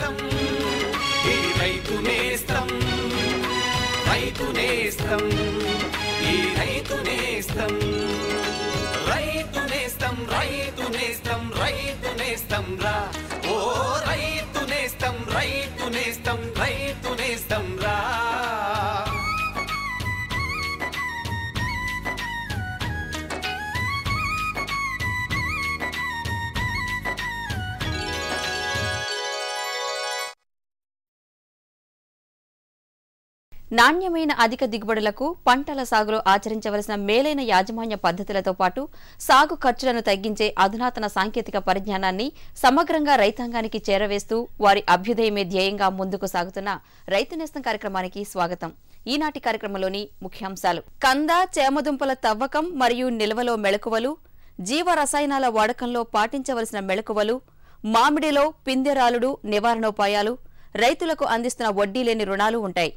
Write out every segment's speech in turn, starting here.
నేస్తం. ఈ రైతు నేస్తం. రైతు నేస్తం. ఈ రైతు నేస్తం. రైతు నేస్తం రైతు నేస్తం రైతు నేస్తం రా. ఓ రైతు నేస్తం రైతు నేస్తం రైతు నేస్తం రా. నాణ్యమైన అధిక దిగుబడులకు పంటల సాగులో ఆచరించవలసిన మేలైన యాజమాన్య పద్ధతులతో పాటు సాగు ఖర్చులను తగ్గించే అధునాతన సాంకేతిక పరిజ్ఞానాన్ని సమగ్రంగా రైతాంగానికి చేరవేస్తూ వారి అభ్యుదయమే ధ్యేయంగా ముందుకు సాగుతున్న రైతు నేస్తం కార్యక్రమానికి స్వాగతం. ఈనాటి కార్యక్రమంలోని ముఖ్యాంశాలు. కంద చేమదుంపల తవ్వకం మరియు నిల్వలో మెళకువలు జీవ రసాయనాల వాడకంలో పాటించవలసిన మెళకువలు మామిడిలో పిందెరాలుడు నివారణోపాయాలు రైతులకు అందిస్తున్న వడ్డీ లేని రుణాలు ఉంటాయి.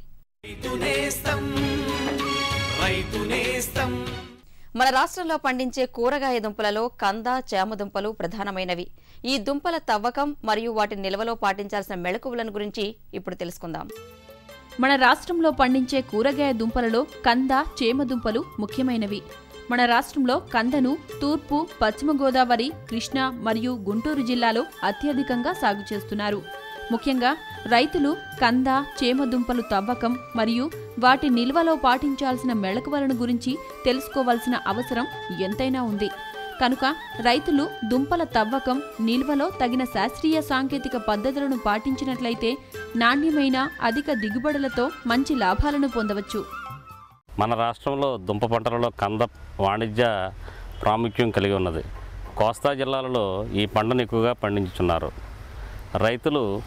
మన రాష్ట్రంలో పండించే కూరగాయ దుంపలలో కంద చేమదుంపలు ప్రధానమైనవి. ఈ దుంపల తవ్వకం మరియు వాటి నిల్వలో పాటించాల్సిన మెళకువలను గురించి ఇప్పుడు తెలుసుకుందాం. మన రాష్ట్రంలో పండించే కూరగాయ దుంపలలో కంద చేమ దుంపలు ముఖ్యమైనవి. మన రాష్ట్రంలో కందను తూర్పు పశ్చిమ గోదావరి కృష్ణా మరియు గుంటూరు జిల్లాలో అత్యధికంగా సాగు చేస్తున్నారు. ముఖ్యంగా రైతులు కంద చేమదుంపలు తవ్వకం మరియు వాటి నిల్వలో పాటించాల్సిన మెళకువలను గురించి తెలుసుకోవాల్సిన అవసరం ఎంతైనా ఉంది. కనుక రైతులు దుంపల తవ్వకం నిల్వలో తగిన శాస్త్రీయ సాంకేతిక పద్ధతులను పాటించినట్లయితే నాణ్యమైన అధిక దిగుబడులతో మంచి లాభాలను పొందవచ్చు. మన రాష్ట్రంలో దుంప పంటలలో కంద వాణిజ్య ప్రాముఖ్యం కలిగి ఉన్నది. కోస్తా జిల్లాలలో ఈ పంటను ఎక్కువగా పండించుచున్నారు రైతులు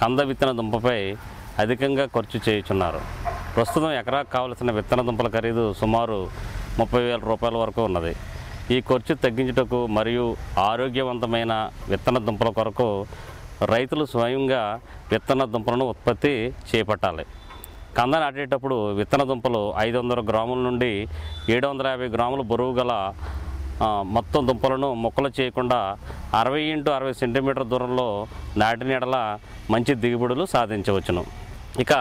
కంద విత్తన దుంపపై అధికంగా ఖర్చు చేయుచున్నారు. ప్రస్తుతం ఎకరాకు కావలసిన విత్తన దుంపల ఖరీదు సుమారు ముప్పై వేల రూపాయల వరకు ఉన్నది. ఈ ఖర్చు తగ్గించుటకు మరియు ఆరోగ్యవంతమైన విత్తన దుంపల కొరకు రైతులు స్వయంగా విత్తన దుంపలను ఉత్పత్తి చేపట్టాలి. కంద నాటేటప్పుడు విత్తన దుంపలు ఐదు వందల గ్రాముల నుండి ఏడు వందల యాభై గ్రాముల బరువు గల మొత్తం దుంపలను మొక్కలు చేయకుండా అరవై ఇంటూ అరవై సెంటీమీటర్ దూరంలో నాటిన ఎడల మంచి దిగుబడులు సాధించవచ్చును. ఇక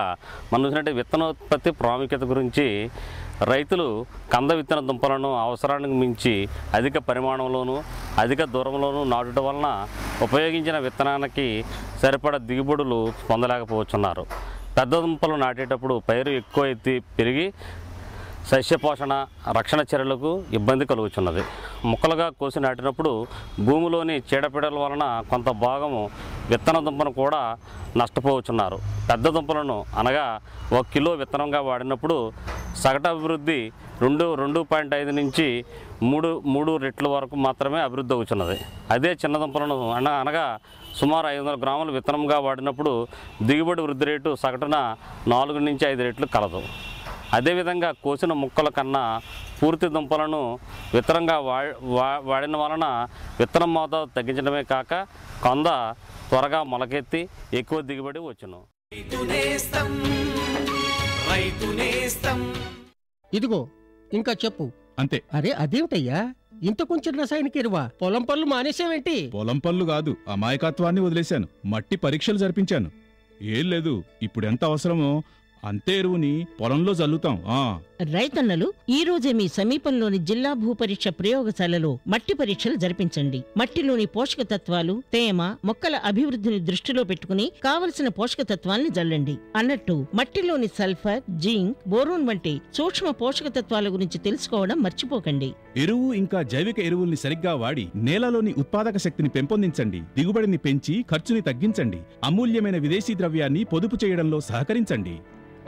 మనం చూసినట్టు విత్తనోత్పత్తి ప్రాముఖ్యత గురించి రైతులు కంద విత్తన దుంపలను అవసరానికి మించి అధిక పరిమాణంలోనూ అధిక దూరంలోనూ నాటుట వలన ఉపయోగించిన విత్తనానికి సరిపడ దిగుబడులు పొందలేకపోతున్నారు పెద్ద దుంపలు నాటేటప్పుడు పైరు ఎక్కువ ఎత్తి పెరిగి సస్యపోషణ రక్షణ చర్యలకు ఇబ్బంది కలుగుతున్నది ముక్కలుగా కోసి నాటినప్పుడు భూమిలోని చీడపీడల వలన కొంత భాగము విత్తన దుంపను కూడా నష్టపోవచ్చున్నారు పెద్ద దుంపలను అనగా ఒక కిలో విత్తనంగా వాడినప్పుడు సగటు అభివృద్ధి రెండు రెండు పాయింట్ ఐదు నుంచి మూడు మూడు రెట్ల వరకు మాత్రమే అభివృద్ధి అవుతున్నది అదే చిన్న దుంపలను అన అనగా సుమారు ఐదు వందల గ్రాములు విత్తనంగా వాడినప్పుడు దిగుబడి వృద్ధి రేటు సగటున నాలుగు నుంచి ఐదు రెట్లు కలదు. అదేవిధంగా కోసిన ముక్కల కన్నా పూర్తి దుంపలను విత్తనంగా వాడిన వలన విత్తనం మోతాదు తగ్గించడమే కాక కొంద త్వరగా మొలకెత్తి ఎక్కువ దిగుబడి వచ్చును. ఇదిగో ఇంకా చెప్పు. అంతే. అరే అదేమిటయ్యా? ఇంత కొంచెం రసాయనిక ఎరువా? పొలం పనులు మానేసావేంటి పొలం పనులు కాదు అమాయకత్వాన్ని వదిలేశాను. మట్టి పరీక్షలు జరిపించాను. ఏం లేదు ఇప్పుడు ఎంత అవసరమో అంతే ఎరువుని పొలంలో చల్లుతాం ఆ. రైతన్నలు ఈ రోజే మీ సమీపంలోని జిల్లా భూపరీక్ష ప్రయోగశాలలో మట్టి పరీక్షలు జరిపించండి. మట్టిలోని పోషక తత్వాలు తేమ మొక్కల అభివృద్ధిని దృష్టిలో పెట్టుకుని కావలసిన పోషక తత్వాల్ని జల్లండి. అన్నట్టు మట్టిలోని సల్ఫర్ జింక్ బోరోన్ వంటి సూక్ష్మ పోషక తత్వాల గురించి తెలుసుకోవడం మర్చిపోకండి. ఎరువు ఇంకా జైవిక ఎరువుల్ని సరిగ్గా వాడి నేలలోని ఉత్పాదక శక్తిని పెంపొందించండి. దిగుబడిని పెంచి ఖర్చుని తగ్గించండి. అమూల్యమైన విదేశీ ద్రవ్యాన్ని పొదుపు చేయడంలో సహకరించండి.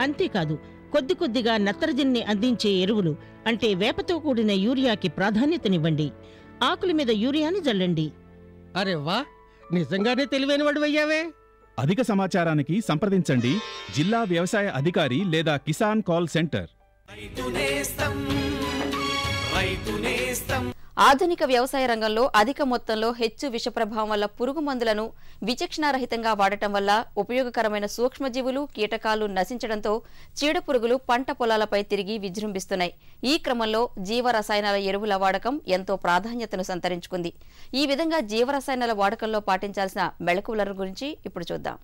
అంతేకాదు కొద్ది కొద్దిగా నత్రజనిని అందించే ఎరువులు అంటే వేపతో కూడిన యూరియాకి ప్రాధాన్యతనివ్వండి. ఆకుల మీద యూరియాని జల్లండి. అరే వా నిజంగానే తెలివైన వాడు అయ్యావే? అధిక సమాచారానికి సంప్రదించండి జిల్లా వ్యవసాయ అధికారి లేదా కిసాన్ కాల్ సెంటర్. రైతు నేస్తం రైతు నేస్తం ఆధునిక వ్యవసాయ రంగంలో అధిక మొత్తంలో హెచ్చు విష ప్రభావం వల్ల పురుగు మందులను విచక్షణారహితంగా వాడటం వల్ల ఉపయోగకరమైన సూక్ష్మజీవులు కీటకాలు నశించడంతో చీడ పురుగులు పంట పొలాలపై తిరిగి విజృంభిస్తున్నాయి. ఈ క్రమంలో జీవరసాయనాల ఎరువుల వాడకం ఎంతో ప్రాధాన్యతను సంతరించుకుంది. ఈ విధంగా జీవరసాయనాల వాడకంలో పాటించాల్సిన మెళకువల గురించి ఇప్పుడు చూద్దాం.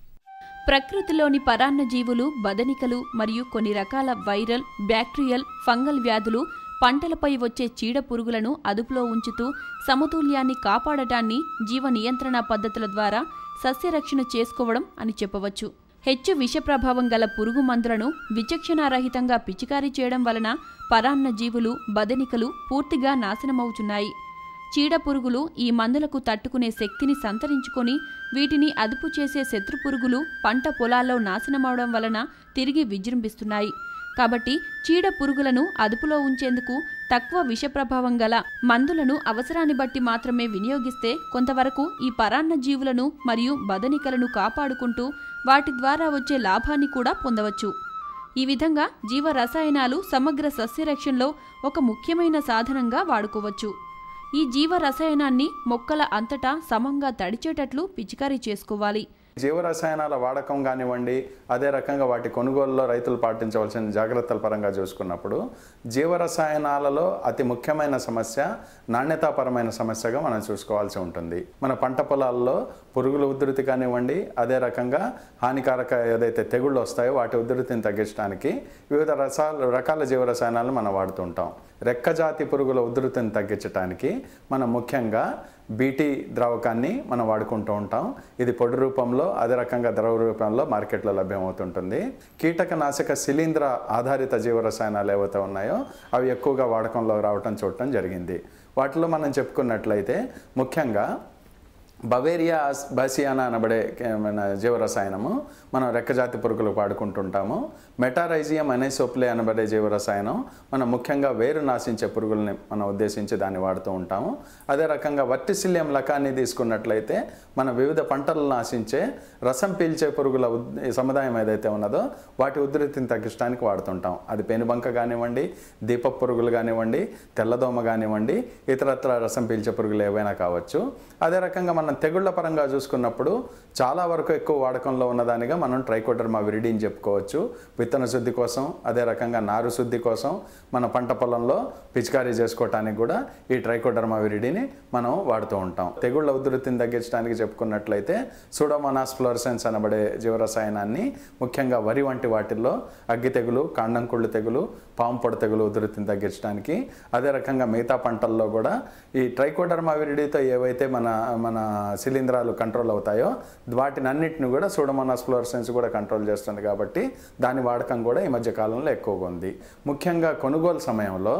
ప్రకృతిలోని పరాన్న జీవులు బదనికలు మరియు కొన్ని రకాల వైరల్ బ్యాక్టీరియల్ ఫంగల్ వ్యాధులు పంటలపై వచ్చే చీడ పురుగులను అదుపులో ఉంచుతూ సమతుల్యాన్ని కాపాడటాన్ని జీవ నియంత్రణ పద్ధతుల ద్వారా సస్యరక్షణ చేసుకోవడం అని చెప్పవచ్చు. హెచ్చు విష ప్రభావం గల పురుగు మందులను విచక్షణారహితంగా పిచికారీ చేయడం వలన పరాన్న జీవులు బదనికలు పూర్తిగా నాశనమవుతున్నాయి చీడ పురుగులు ఈ మందులకు తట్టుకునే శక్తిని సంతరించుకొని వీటిని అదుపు చేసే శత్రు పురుగులు పంట పొలాల్లో నాశనమవడం వలన తిరిగి విజృంభిస్తున్నాయి. కాబట్టి చీడ పురుగులను అదుపులో ఉంచేందుకు తక్కువ విష ప్రభావం గల మందులను అవసరాన్ని బట్టి మాత్రమే వినియోగిస్తే కొంతవరకు ఈ పరాన్న జీవులను మరియు బదనికలను కాపాడుకుంటూ వాటి ద్వారా వచ్చే లాభాన్ని కూడా పొందవచ్చు. ఈ విధంగా జీవ రసాయనాలు సమగ్ర సస్యరక్షణలో ఒక ముఖ్యమైన సాధనంగా వాడుకోవచ్చు. ఈ జీవ రసాయనాన్ని మొక్కల అంతటా సమంగా తడిచేటట్లు పిచికారీ చేసుకోవాలి. జీవరసాయనాల వాడకం కానివ్వండి అదే రకంగా వాటి కొనుగోలులో రైతులు పాటించవలసిన జాగ్రత్తల పరంగా చూసుకున్నప్పుడు జీవరసాయనాలలో అతి ముఖ్యమైన సమస్య నాణ్యతాపరమైన సమస్యగా మనం చూసుకోవాల్సి ఉంటుంది. మన పంట పొలాల్లో పురుగుల ఉధృతి కానివ్వండి అదే రకంగా హానికారక ఏదైతే తెగుళ్ళు వస్తాయో వాటి ఉధృతిని తగ్గించడానికి వివిధ రసాలు రకాల జీవరసాయనాలను మనం వాడుతుంటాం రెక్కజాతి పురుగుల ఉధృతిని తగ్గించడానికి మనం ముఖ్యంగా బీటీ ద్రావకాన్ని మనం వాడుకుంటూ ఉంటాం. ఇది పొడి రూపంలో అదే రకంగా ద్రవ రూపంలో మార్కెట్లో లభ్యమవుతుంటుంది. కీటకనాశక శిలీంద్ర ఆధారిత జీవరసాయనాలు ఏవైతే ఉన్నాయో అవి ఎక్కువగా వాడకంలో రావటం చూడటం జరిగింది. వాటిలో మనం చెప్పుకున్నట్లయితే ముఖ్యంగా బవేరియా బాసియానా అనబడే మన జీవరసాయనము మనం రెక్కజాతి పురుగులు వాడుకుంటుంటాము. మెటారైజియం అనేసోప్లే అనబడే జీవరసాయనం మనం ముఖ్యంగా వేరు నాశించే పురుగుల్ని మనం ఉద్దేశించి దాన్ని వాడుతూ ఉంటాము. అదే రకంగా వర్టిసిలియం లకాన్ని తీసుకున్నట్లయితే మన వివిధ పంటలు నాశించే రసం పీల్చే పురుగుల ఉద్- సముదాయం ఏదైతే ఉన్నదో వాటి ఉధృతిని తగ్గించడానికి వాడుతుంటాం. అది పెనుబంక కానివ్వండి దీప పురుగులు కానివ్వండి తెల్లదోమ కానివ్వండి ఇతరత్ర రసం పీల్చే పురుగులు ఏవైనా కావచ్చు. అదే రకంగా మనం తెగుళ్ళ పరంగా చూసుకున్నప్పుడు చాలా వరకు ఎక్కువ వాడకంలో ఉన్నదానిగా మనం ట్రైకోడర్మా విరిడిని చెప్పుకోవచ్చు. విత్తన శుద్ధి కోసం అదే రకంగా నారు శుద్ధి కోసం మన పంట పొలంలో పిచికారీ చేసుకోవటానికి కూడా ఈ ట్రైకోడర్మా విరిడిని మనం వాడుతూ ఉంటాం. తెగుళ్ళ ఉధృతిని తగ్గించడానికి చెప్పుకున్నట్లయితే సూడోమోనాస్ ఫ్లోరసెన్స్ అనబడే జీవరసాయనాన్ని ముఖ్యంగా వరి వంటి వాటిల్లో అగ్గి తెగులు కాండం కుళ్ళు తెగులు పాము పొడ తెగులు ఉధృతిని తగ్గించడానికి అదే రకంగా మిగతా పంటల్లో కూడా ఈ ట్రైకోడర్మా విరిడితో ఏవైతే మన మన శిలీంధ్రాలు కంట్రోల్ అవుతాయో వాటిని అన్నిటిని కూడా సూడమోనాస్ ఫ్లోరసెన్స్ కూడా కంట్రోల్ చేస్తుంది కాబట్టి దాని వాడకం కూడా ఈ మధ్య కాలంలో ఎక్కువగా ఉంది. ముఖ్యంగా కొనుగోలు సమయంలో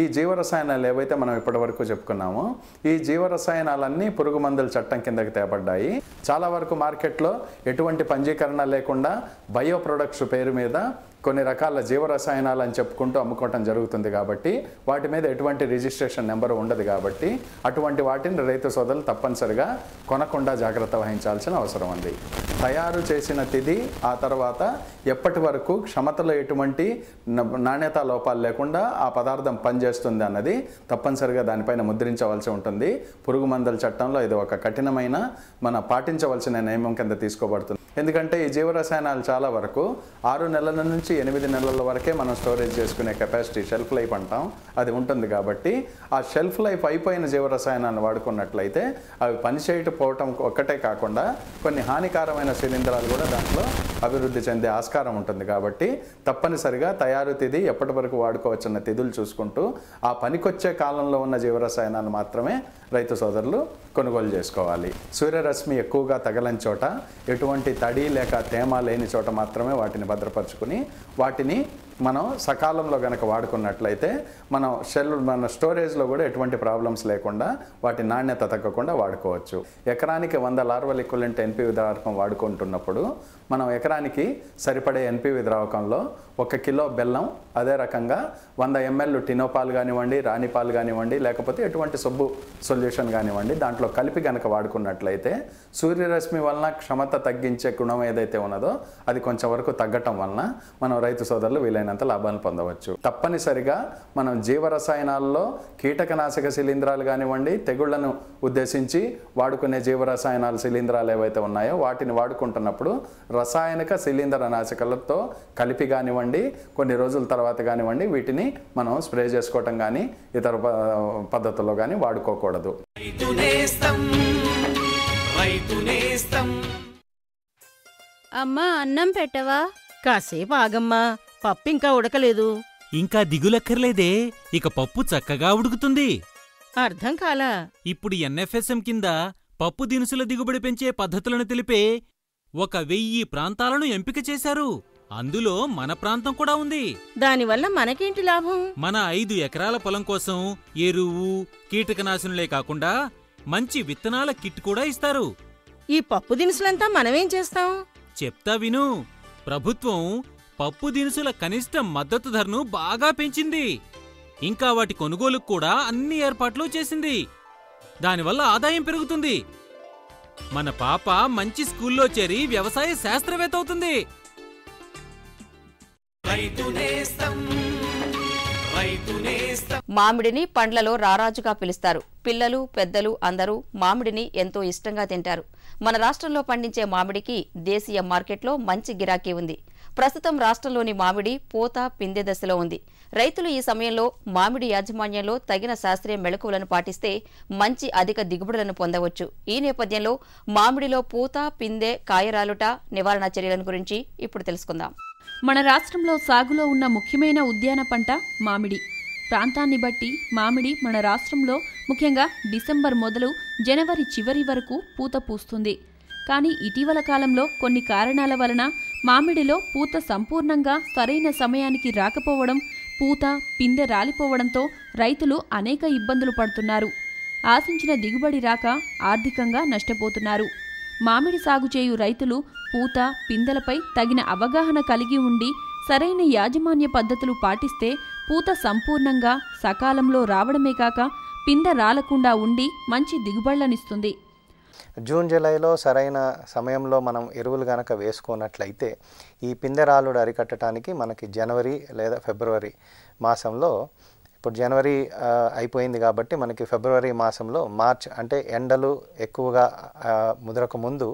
ఈ జీవరసాయనాలు ఏవైతే మనం ఇప్పటివరకు చెప్పుకున్నామో ఈ జీవరసాయనాలన్నీ పురుగు మందుల చట్టం కిందకి తేపడ్డాయి చాలా వరకు మార్కెట్లో ఎటువంటి పంజీకరణ లేకుండా బయో ప్రొడక్ట్స్ పేరు మీద కొన్ని రకాల జీవరసాయనాలు అని చెప్పుకుంటూ అమ్ముకోవటం జరుగుతుంది కాబట్టి వాటి మీద ఎటువంటి రిజిస్ట్రేషన్ నెంబర్ ఉండదు కాబట్టి అటువంటి వాటిని రైతు సోదరులు తప్పనిసరిగా కొనకుండా జాగ్రత్త వహించాల్సిన అవసరం ఉంది. తయారు చేసిన తిది ఆ తర్వాత ఎప్పటి వరకు క్షమతలో ఎటువంటి న- లోపాలు లేకుండా ఆ పదార్థం పనిచేస్తుంది అన్నది తప్పనిసరిగా దానిపైన ముద్రించవలసి ఉంటుంది. పురుగు మందుల చట్టంలో ఇది ఒక కఠినమైన మన పాటించవలసిన నియమం కింద తీసుకోబడుతుంది. ఎందుకంటే ఈ జీవరసాయనాలు చాలా వరకు ఆరు నెలల నుంచి ఎనిమిది నెలల వరకే మనం స్టోరేజ్ చేసుకునే కెపాసిటీ షెల్ఫ్ లైఫ్ అంటాం. అది ఉంటుంది కాబట్టి ఆ షెల్ఫ్ లైఫ్ అయిపోయిన జీవరసాయనాన్ని వాడుకున్నట్లయితే అవి పనిచేయకపోవటం ఒక్కటే కాకుండా కొన్ని హానికరమైన శిలీంధ్రాలు కూడా దాంట్లో అభివృద్ధి చెందే ఆస్కారం ఉంటుంది కాబట్టి తప్పనిసరిగా తయారు తిది ఎప్పటి వరకు వాడుకోవచ్చన్న తిథులు చూసుకుంటూ ఆ పనికొచ్చే కాలంలో ఉన్న జీవరసాయనాలు మాత్రమే రైతు సోదరులు కొనుగోలు చేసుకోవాలి. సూర్యరశ్మి ఎక్కువగా తగలని చోట ఎటువంటి తడి లేక తేమ లేని చోట మాత్రమే వాటిని భద్రపరుచుకుని వాటిని మనం సకాలంలో గనక వాడుకున్నట్లయితే మనం షెల్ మన స్టోరేజ్లో కూడా ఎటువంటి ప్రాబ్లమ్స్ లేకుండా వాటి నాణ్యత తగ్గకుండా వాడుకోవచ్చు. ఎకరానికి వంద లార్వల్ ఈక్వలెంట్ ఎన్పి ద్రావకం వాడుకుంటున్నప్పుడు మనం ఎకరానికి సరిపడే ఎన్పివి ద్రావకంలో ఒక కిలో బెల్లం అదే రకంగా వంద ఎంఎల్ టినోపాలు కానివ్వండి రాణిపాలు కానివ్వండి లేకపోతే ఎటువంటి సబ్బు సొల్యూషన్ కానివ్వండి దాంట్లో కలిపి కనుక వాడుకున్నట్లయితే సూర్యరశ్మి వలన క్షమత తగ్గించే గుణం ఏదైతే ఉన్నదో అది కొంచెం వరకు తగ్గటం వలన మనం రైతు సోదరులు వీలైనంత లాభాలు పొందవచ్చు. తప్పనిసరిగా మనం జీవరసాయనాల్లో కీటకనాశక శిలీంధ్రాలు కానివ్వండి తెగుళ్ళను ఉద్దేశించి వాడుకునే జీవరసాయనాలు శిలీంధ్రాలు ఏవైతే ఉన్నాయో వాటిని వాడుకుంటున్నప్పుడు రసాయనిక శిలీంధ్ర నాశకాలతో కలిపి కానివ్వండి కొన్ని రోజుల తర్వాత కానివ్వండి వీటిని మనం స్ప్రే చేసుకోవటం కానీ ఇతర పద్ధతుల్లో కానీ వాడుకోకూడదు. అమ్మా అన్నం పెట్టవా? కాసేపు ఆగమ్మా పప్పు ఇంకా ఉడకలేదు. ఇంకా దిగులక్కర్లేదే ఇక పప్పు చక్కగా ఉడుకుతుంది. అర్థం కాలా? ఇప్పుడు ఎన్ఎఫ్ఎస్ఎం కింద పప్పు దినుసుల దిగుబడి పెంచే పద్ధతులను తెలిపే ఒక వెయ్యి ప్రాంతాలను ఎంపిక చేశారు. అందులో మన ప్రాంతం కూడా ఉంది. దానివల్ల మనకేంటి లాభం? మన ఐదు ఎకరాల పొలం కోసం ఎరువు కీటకనాశనులే కాకుండా మంచి విత్తనాల కిట్ కూడా ఇస్తారు. ఈ పప్పు దినుసులంతా మనమేం చేస్తాం? చెప్తా విను. ప్రభుత్వం పప్పు దినుసుల కనిష్ట మద్దతు ధరను బాగా పెంచింది. ఇంకా వాటి కొనుగోలుకు కూడా అన్ని ఏర్పాట్లు చేసింది. దానివల్ల ఆదాయం పెరుగుతుంది. మన పాప మంచి స్కూల్లో చేరి వ్యవసాయ శాస్త్రవేత్త అవుతుంది. మామిడిని పండ్లలో రారాజుగా పిలుస్తారు. పిల్లలు పెద్దలు అందరూ మామిడిని ఎంతో ఇష్టంగా తింటారు. మన రాష్ట్రంలో పండించే మామిడికి దేశీయ మార్కెట్లో మంచి గిరాకీ ఉంది. ప్రస్తుతం రాష్ట్రంలోని మామిడి పూత పిందె దశలో ఉంది. రైతులు ఈ సమయంలో మామిడి యాజమాన్యంలో తగిన శాస్త్రీయ మెళకువలను పాటిస్తే మంచి అధిక దిగుబడులను పొందవచ్చు. ఈ నేపథ్యంలో మామిడిలో పూత పిందె కాయరాలుట నివారణ చర్యలను గురించి ఇప్పుడు తెలుసుకుందాం. మన రాష్ట్రంలో సాగులో ఉన్న ముఖ్యమైన ఉద్యాన పంట మామిడి. ప్రాంతాన్ని బట్టి మామిడి మన రాష్ట్రంలో ముఖ్యంగా డిసెంబర్ మొదలు జనవరి చివరి వరకు పూత పూస్తుంది. కానీ ఇటీవల కాలంలో కొన్ని కారణాల వలన మామిడిలో పూత సంపూర్ణంగా సరైన సమయానికి రాకపోవడం పూత పిందె రాలిపోవడంతో రైతులు అనేక ఇబ్బందులు పడుతున్నారు. ఆశించిన దిగుబడి రాక ఆర్థికంగా నష్టపోతున్నారు. మామిడి సాగు చేయు రైతులు పూత పిందెలపై తగిన అవగాహన కలిగి ఉండి సరైన యాజమాన్య పద్ధతులు పాటిస్తే పూత సంపూర్ణంగా సకాలంలో రావడమే కాక పిందె రాలకుండా ఉండి మంచి దిగుబళ్ళనిస్తుంది జూన్ జూలైలో సరైన సమయంలో మనం ఎరువులు గనక వేసుకున్నట్లయితే ఈ పిందెరాలుడు అరికట్టడానికి మనకి జనవరి లేదా ఫిబ్రవరి మాసంలో ఇప్పుడు జనవరి అయిపోయింది కాబట్టి మనకి ఫిబ్రవరి మాసంలో మార్చ్ అంటే ఎండలు ఎక్కువగా ఆ, ముదరక ముందు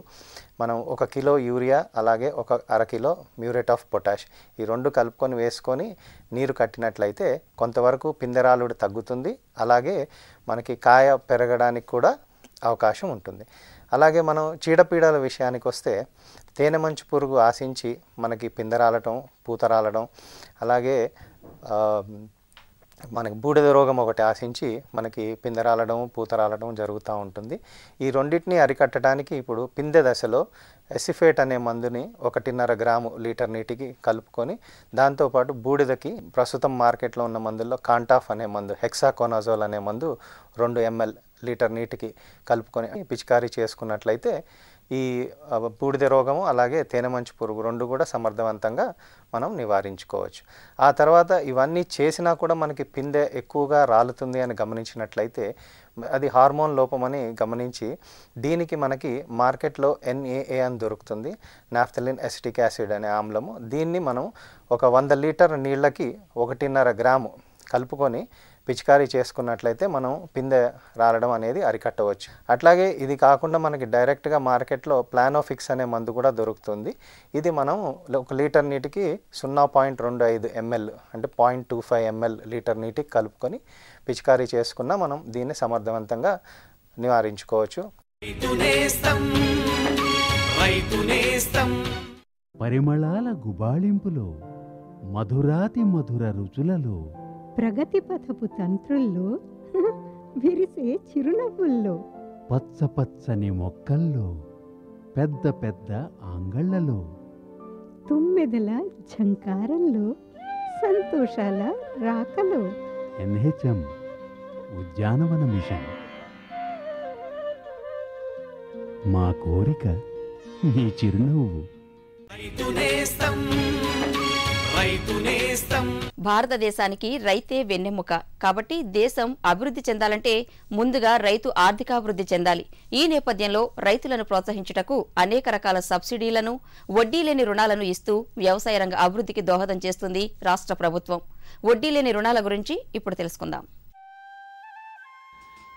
మనం ఒక కిలో యూరియా అలాగే ఒక అరకిలో మ్యూరేట్ ఆఫ్ పొటాష్ ఈ రెండు కలుపుకొని వేసుకొని నీరు కట్టినట్లయితే కొంతవరకు పిందెరాలుడు తగ్గుతుంది. అలాగే మనకి కాయ పెరగడానికి కూడా అవకాశం ఉంటుంది. అలాగే మనం చీడపీడల విషయానికి వస్తే తేనె మంచు పురుగు ఆశించి మనకి పిందరాలటం పూత రాలడం అలాగే మనకి బూడిద రోగం ఒకటి ఆశించి మనకి పిందరాలడం పూతరాలడం జరుగుతూ ఉంటుంది. ఈ రెండింటిని అరికట్టడానికి ఇప్పుడు పిందె దశలో ఎసిఫేట్ అనే మందుని ఒకటిన్నర గ్రాము లీటర్ నీటికి కలుపుకొని దాంతోపాటు బూడిదకి ప్రస్తుతం మార్కెట్లో ఉన్న మందుల్లో కాంటాఫ్ అనే మందు హెక్సాకోనాజోల్ అనే మందు రెండు ఎంఎల్ లీటర్ నీటికి కలుపుకొని పిచికారీ చేసుకున్నట్లయితే ఈ బూడిద రోగము అలాగే తేనె మంచు పురుగు రెండు కూడా సమర్థవంతంగా మనం నివారించుకోవచ్చు. ఆ తర్వాత ఇవన్నీ చేసినా కూడా మనకి పిందె ఎక్కువగా రాలుతుంది అని గమనించినట్లయితే అది హార్మోన్ లోపమని గమనించి దీనికి మనకి మార్కెట్లో ఎన్ఏఏ అని దొరుకుతుంది. నాఫ్థలిన్ ఎసిటిక్ యాసిడ్ అనే ఆమ్లము. దీన్ని మనం ఒక వంద లీటర్ నీళ్ళకి ఒకటిన్నర గ్రాము కలుపుకొని పిచికారీ చేసుకున్నట్లయితే మనం పిందె రాలడం అనేది అరికట్టవచ్చు. అట్లాగే ఇది కాకుండా మనకి డైరెక్ట్గా మార్కెట్లో ప్లానోఫిక్స్ అనే మందు కూడా దొరుకుతుంది. ఇది మనం ఒక లీటర్ నీటికి సున్నా పాయింట్ రెండు ఐదు ఎంఎల్ అంటే point two five ML litre నీటికి కలుపుకొని పిచికారీ చేసుకున్నా మనం దీన్ని సమర్థవంతంగా నివారించుకోవచ్చు. పరిమళాల గుబాళింపులో మధురాతి మధుర రుచులలో ప్రగతి పథపు తంత్రుల్లో విరిసే చిరునవ్వుల్లో. పచ్చ పచ్చని మొక్కల్లో పెద్ద పెద్ద ఆంగళ్ళలో తుమ్మెదల ఝంకారంలో సంతోషాల రాకలో. ఎన్హెచ్ఎం ఉద్యానవన మిషన్. మా కోరిక మీ చిరునవ్వు. రైతు నేస్తం భారతదేశానికి రైతే వెన్నెముక. కాబట్టి దేశం అభివృద్ధి చెందాలంటే ముందుగా రైతు ఆర్థికాభివృద్ధి చెందాలి. ఈ నేపథ్యంలో రైతులను ప్రోత్సహించుటకు అనేక రకాల సబ్సిడీలను వడ్డీ లేని రుణాలను ఇస్తూ వ్యవసాయ రంగ అభివృద్ధికి దోహదం చేస్తుంది రాష్ట్ర ప్రభుత్వం. వడ్డీ లేని రుణాల గురించి ఇప్పుడు తెలుసుకుందాం.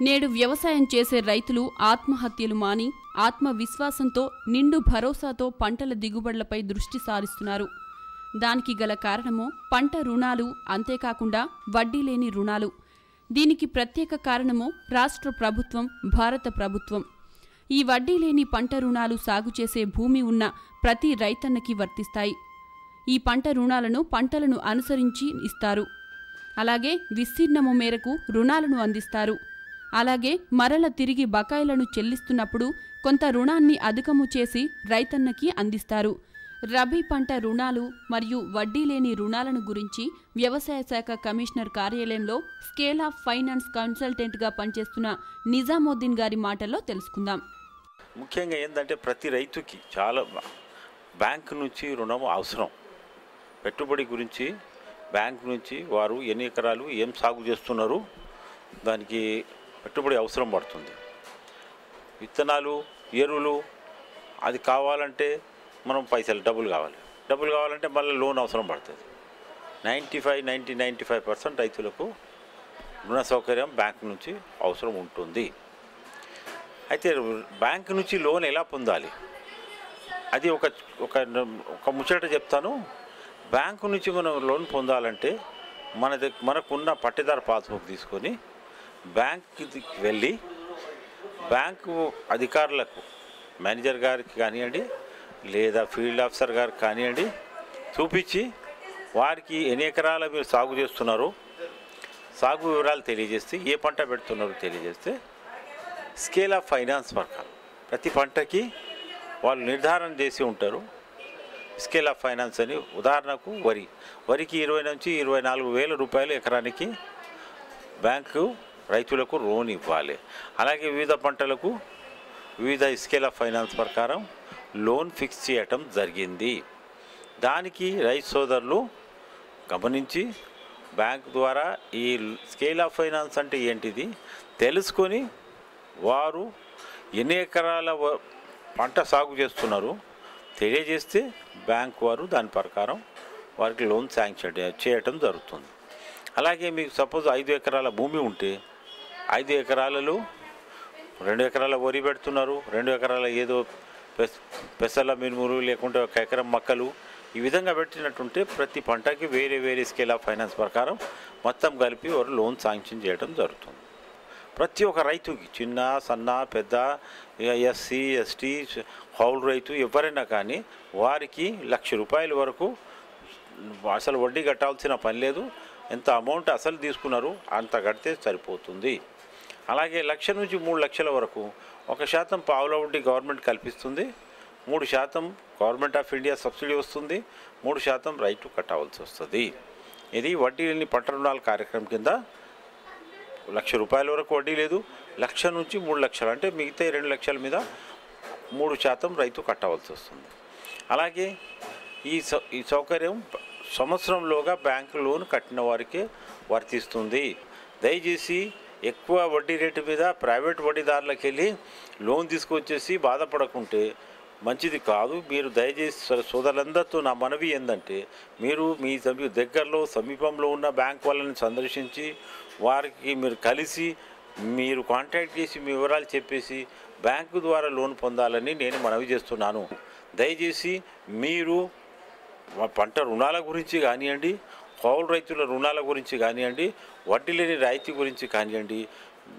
నేడు వ్యవసాయం చేసే రైతులు ఆత్మహత్యలు మాని ఆత్మవిశ్వాసంతో నిండు భరోసాతో పంటల దిగుబడులపై దృష్టి సారిస్తున్నారు. దానికి గల కారణము పంట రుణాలు అంతేకాకుండా వడ్డీ లేని రుణాలు. దీనికి ప్రత్యేక కారణము రాష్ట్ర ప్రభుత్వం భారత ప్రభుత్వం. ఈ వడ్డీ లేని పంట రుణాలు సాగు చేసే భూమి ఉన్న ప్రతి రైతన్నకి వర్తిస్తాయి. ఈ పంట రుణాలను పంటలను అనుసరించి ఇస్తారు. అలాగే విస్తీర్ణము మేరకు రుణాలను అందిస్తారు. అలాగే మరల తిరిగి బకాయిలను చెల్లిస్తున్నప్పుడు కొంత రుణాన్ని అధికము చేసి రైతన్నకి అందిస్తారు. రబీ పంట రుణాలు మరియు వడ్డీ లేని రుణాలను గురించి వ్యవసాయ శాఖ కమిషనర్ కార్యాలయంలో స్కేల్ ఆఫ్ ఫైనాన్స్ కన్సల్టెంట్గా పనిచేస్తున్న నిజాముద్దీన్ గారి మాటల్లో తెలుసుకుందాం. ముఖ్యంగా ఏంటంటే ప్రతి రైతుకి చాలా బ్యాంకు నుంచి రుణం అవసరం. పెట్టుబడి గురించి బ్యాంక్ నుంచి వారు ఎన్ని ఎకరాలు ఏం సాగు చేస్తున్నారు దానికి పెట్టుబడి అవసరం పడుతుంది. విత్తనాలు ఎరువులు అది కావాలంటే మనం పైసలు డబ్బులు కావాలి. డబ్బులు కావాలంటే మళ్ళీ లోన్ అవసరం పడుతుంది. Ninety five ninety ninety five percent రైతులకు రుణ సౌకర్యం బ్యాంక్ నుంచి అవసరం ఉంటుంది. అయితే బ్యాంక్ నుంచి లోన్ ఎలా పొందాలి? అది ఒక ఒక ఒక ముచ్చట చెప్తాను. బ్యాంకు నుంచి మనం లోన్ పొందాలంటే మన దగ్గర మనకున్న పట్టేదారు పాస్బుక్ తీసుకొని బ్యాంక్కి వెళ్ళి బ్యాంకు అధికారులకు మేనేజర్ గారికి కానివ్వండి లేదా ఫీల్డ్ ఆఫీసర్ గారు కానివ్వండి చూపించి వారికి ఎన్ని ఎకరాల మీరు సాగు చేస్తున్నారో సాగు వివరాలు తెలియజేస్తే ఏ పంట పెడుతున్నారో తెలియజేస్తే స్కేల్ ఆఫ్ ఫైనాన్స్ ప్రకారం ప్రతి పంటకి వాళ్ళు నిర్ధారణ చేసి ఉంటారు స్కేల్ ఆఫ్ ఫైనాన్స్ అని ఉదాహరణకు వరి. వరికి ఇరవై నుంచి ఇరవై నాలుగు వేల రూపాయలు ఎకరానికి బ్యాంకు రైతులకు లోన్ ఇవ్వాలి. అలాగే వివిధ పంటలకు వివిధ స్కేల్ ఆఫ్ ఫైనాన్స్ ప్రకారం లోన్ ఫిక్స్ చేయటం జరిగింది. దానికి రైతు సోదరులు గమనించి బ్యాంక్ ద్వారా ఈ స్కేల్ ఆఫ్ ఫైనాన్స్ అంటే ఏంటిది తెలుసుకొని వారు ఎన్ని ఎకరాల వ- పంట సాగు చేస్తున్నారు తెలియజేస్తే బ్యాంక్ వారు దాని ప్రకారం వారికి లోన్ శాంక్షన్ చేయటం జరుగుతుంది. అలాగే మీకు సపోజ్ ఐదు ఎకరాల భూమి ఉంటే ఐదు ఎకరాలలో రెండు ఎకరాల వరి పెడుతున్నారు రెండు ఎకరాల ఏదో పెసల మినుములు లేకుంటే ఒక ఎకరం మక్కలు ఈ విధంగా పెట్టినట్టుంటే ప్రతి పంటకి వేరే వేరే స్కేల్ ఆఫ్ ఫైనాన్స్ ప్రకారం మొత్తం కలిపి వారు లోన్ శాంక్షన్ చేయడం జరుగుతుంది. ప్రతి ఒక్క రైతుకి చిన్న సన్న పెద్ద ఎస్సీ ఎస్టీ హౌల్ రైతు ఎవరైనా కానీ వారికి లక్ష రూపాయల వరకు అసలు వడ్డీ కట్టాల్సిన పని లేదు. ఎంత అమౌంట్ అసలు తీసుకున్నారు అంత కడితే సరిపోతుంది. అలాగే లక్ష నుంచి మూడు లక్షల వరకు ఒక శాతం పావుల వడ్డీ గవర్నమెంట్ కల్పిస్తుంది మూడు శాతం గవర్నమెంట్ ఆఫ్ ఇండియా సబ్సిడీ వస్తుంది మూడు శాతం రైతు కట్టవలసి వస్తుంది. ఇది వడ్డీ లేని పంట రుణాల కార్యక్రమం కింద లక్ష రూపాయల వరకు వడ్డీ లేదు. లక్ష నుంచి మూడు లక్షలు అంటే మిగతా రెండు లక్షల మీద మూడు శాతం రైతు కట్టవలసి వస్తుంది. అలాగే ఈ సౌ ఈ సౌకర్యం సంవత్సరంలోగా బ్యాంకు లోన్ కట్టిన వారికే వర్తిస్తుంది. దయచేసి ఎక్కువ వడ్డీ రేటు మీద ప్రైవేట్ వడ్డీదారులకు వెళ్ళి లోన్ తీసుకొచ్చేసి బాధపడకుంటే మంచిది కాదు. మీరు దయచేసి సో- సోదరులందరితో నా మనవి ఏంటంటే మీరు మీ సమీ దగ్గరలో సమీపంలో ఉన్న బ్యాంక్ వాళ్ళని సందర్శించి వారికి మీరు కలిసి మీరు కాంటాక్ట్ చేసి మీ వివరాలు చెప్పేసి బ్యాంకు ద్వారా లోన్ పొందాలని నేను మనవి చేస్తున్నాను. దయచేసి మీరు పంట రుణాల గురించి కానివ్వండి కౌలు రైతుల రుణాల గురించి కానివ్వండి వడ్డీ లేని రాయితీ గురించి కానివ్వండి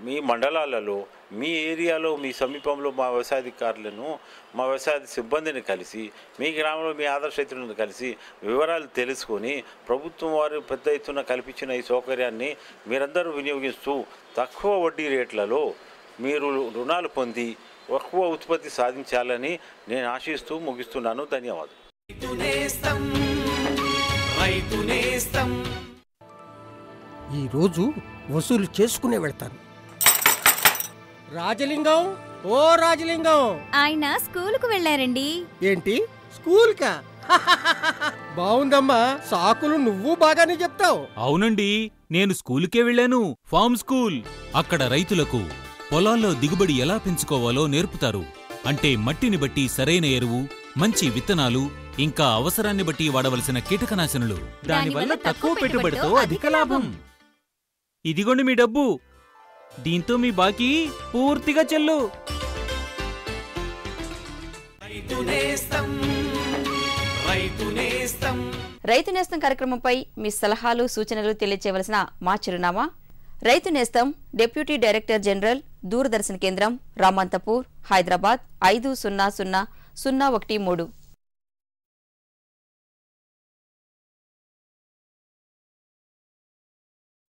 మీ మండలాలలో మీ ఏరియాలో మీ సమీపంలో మా వ్యవసాయాధికారులను మా వ్యవసాయ సిబ్బందిని కలిసి మీ గ్రామంలో మీ ఆదర్శ రైతులను కలిసి వివరాలు తెలుసుకొని ప్రభుత్వం వారు పెద్ద ఎత్తున కల్పించిన ఈ సౌకర్యాన్ని మీరందరూ వినియోగిస్తూ తక్కువ వడ్డీ రేట్లలో మీరు రుణాలు పొంది ఎక్కువ ఉత్పత్తి సాధించాలని నేను ఆశిస్తూ ముగిస్తున్నాను. ధన్యవాదాలు. ఈరోజు వసూలు చేసుకునే వెళ్తాను. రాజలింగం ఓ రాజలింగం. ఆయన స్కూలుకు వెళ్ళారండి. ఏంటి? స్కూల్ కా బాగుందమ్మా సాకులు నువ్వు బాగానే చెప్తావు. అవునండి నేను స్కూలుకే వెళ్ళాను ఫార్మ్ స్కూల్. అక్కడ రైతులకు పొలాల్లో దిగుబడి ఎలా పెంచుకోవాలో నేర్పుతారు. అంటే మట్టిని బట్టి సరైన ఎరువు మంచి విత్తనాలు ఇంకా అవసరాన్ని బట్టి వాడవలసిన కీటకనాశనులు. దానివల్ల తక్కువ పెట్టుబడితో అధిక లాభం. ఇదిగోండి మీ డబ్బు. దీంతో మీ బాకీ పూర్తిగా చెల్లు. రైతు నేస్తం కార్యక్రమంపై మీ సలహాలు సూచనలు తెలియచేయవలసిన మా చిరునామా. రైతు నేస్తం డిప్యూటీ డైరెక్టర్ జనరల్ దూరదర్శన్ కేంద్రం రామంతపూర్ హైదరాబాద్ ఐదు సున్నా సున్నా సున్నా ఒకటి మూడు.